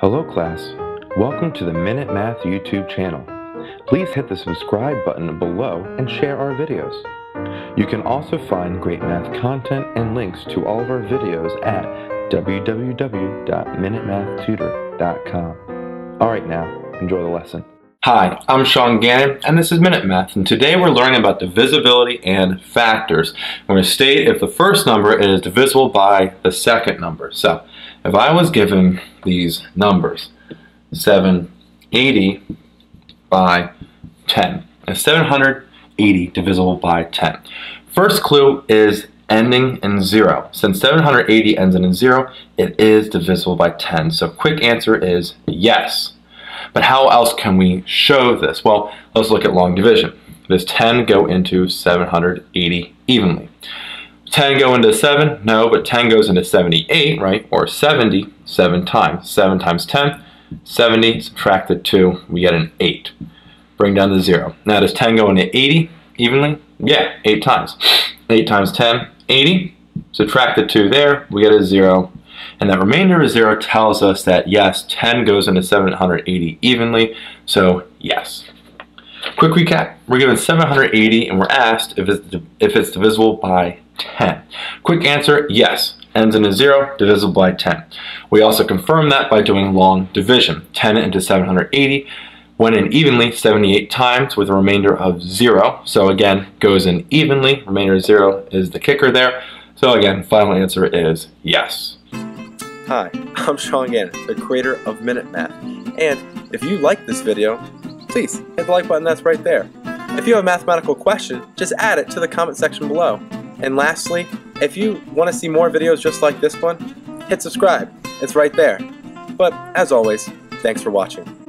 Hello class, welcome to the Minute Math YouTube channel. Please hit the subscribe button below and share our videos. You can also find great math content and links to all of our videos at www.minutemathtutor.com. Alright now, enjoy the lesson. Hi, I'm Sean Gannon, and this is Minute Math, and today we're learning about divisibility and factors. We're going to state if the first number is divisible by the second number. So, if I was given these numbers, 780 by 10, and 780 divisible by 10. First clue is ending in 0. Since 780 ends in 0, it is divisible by 10. So quick answer is yes. But how else can we show this? Well, let's look at long division. Does 10 go into 780 evenly? 10 go into 7? No, but 10 goes into 78, right? Or 70, 7 times. 7 times 10, 70, subtract the 2, we get an 8. Bring down the 0. Now, does 10 go into 80 evenly? Yeah, 8 times. 8 times 10, 80. Subtract the 2 there, we get a 0. And that remainder of 0 tells us that yes, 10 goes into 780 evenly, so yes. Quick recap, we're given 780 and we're asked if it's, if it's divisible by 10. Quick answer, yes. Ends in a 0, divisible by 10. We also confirm that by doing long division. 10 into 780 went in evenly 78 times with a remainder of 0. So again, goes in evenly. Remainder of 0 is the kicker there. So again, final answer is yes. Hi, I'm Sean Gannon, the creator of Minute Math. And if you like this video, please hit the like button that's right there. If you have a mathematical question, just add it to the comment section below. And lastly, if you want to see more videos just like this one, hit subscribe. It's right there. But as always, thanks for watching.